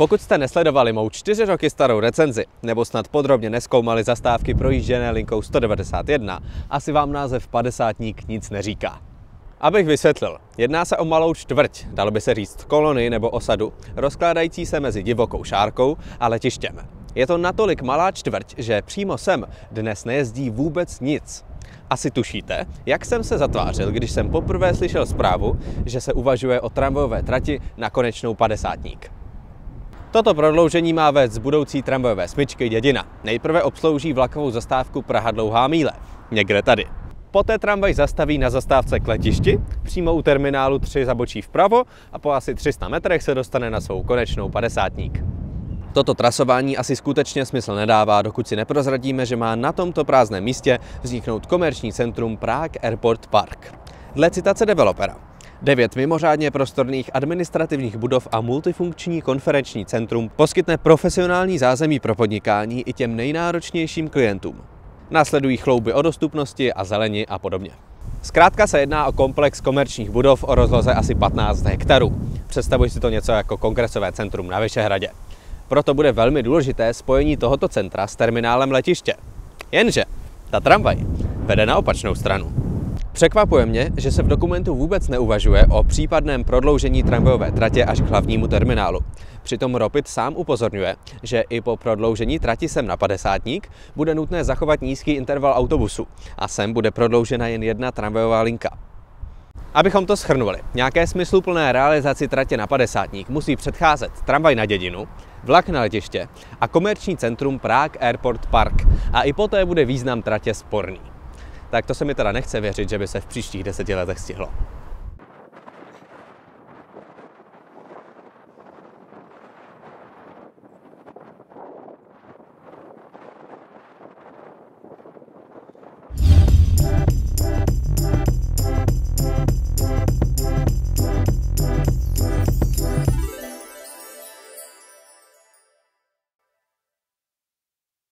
Pokud jste nesledovali mou čtyři roky starou recenzi, nebo snad podrobně neskoumali zastávky projížděné linkou 191, asi vám název padesátník nic neříká. Abych vysvětlil, jedná se o malou čtvrť, dalo by se říct kolony nebo osadu, rozkládající se mezi divokou šárkou a letištěm. Je to natolik malá čtvrť, že přímo sem dnes nejezdí vůbec nic. Asi tušíte, jak jsem se zatvářil, když jsem poprvé slyšel zprávu, že se uvažuje o tramvajové trati na konečnou padesátník. Toto prodloužení má vést z budoucí tramvajové smyčky Dědina. Nejprve obslouží vlakovou zastávku Praha Dlouhá míle, někde tady. Poté tramvaj zastaví na zastávce k letišti, přímo u terminálu 3 zabočí vpravo a po asi 300 metrech se dostane na svou konečnou padesátník. Toto trasování asi skutečně smysl nedává, dokud si neprozradíme, že má na tomto prázdném místě vzniknout komerční centrum Prague Airport Park. Dle citace developera. Devět mimořádně prostorných administrativních budov a multifunkční konferenční centrum poskytne profesionální zázemí pro podnikání i těm nejnáročnějším klientům. Následují chlouby o dostupnosti a zeleni a podobně. Zkrátka se jedná o komplex komerčních budov o rozloze asi 15 hektarů. Představuji si to něco jako kongresové centrum na Vyšehradě. Proto bude velmi důležité spojení tohoto centra s terminálem letiště. Jenže ta tramvaj vede na opačnou stranu. Překvapuje mě, že se v dokumentu vůbec neuvažuje o případném prodloužení tramvajové tratě až k hlavnímu terminálu. Přitom Ropit sám upozorňuje, že i po prodloužení trati sem na padesátník bude nutné zachovat nízký interval autobusu a sem bude prodloužena jen jedna tramvajová linka. Abychom to schrnuli, nějaké smysluplné realizaci tratě na padesátník musí předcházet tramvaj na dědinu, vlak na letiště a komerční centrum Prague Airport Park a i poté bude význam tratě sporný. Tak to se mi teda nechce věřit, že by se v příštích deseti letech stihlo.